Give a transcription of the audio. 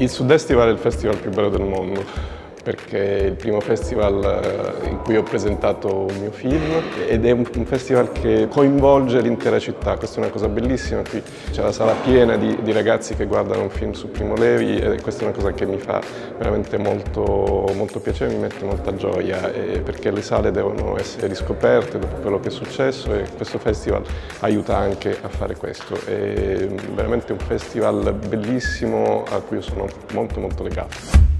Il Sud-Estival è il festival più bello del mondo perché è il primo festival eh, in cui ho presentato un mio film ed è un festival che coinvolge l'intera città, questa è una cosa bellissima, qui c'è la sala piena di, di, ragazzi che guardano un film su Primo Levi e questa è una cosa che mi fa veramente molto, molto piacere, mi mette molta gioia perché le sale devono essere riscoperte dopo quello che è successo e questo festival aiuta anche a fare questo. È veramente un festival bellissimo a cui sono molto molto legato.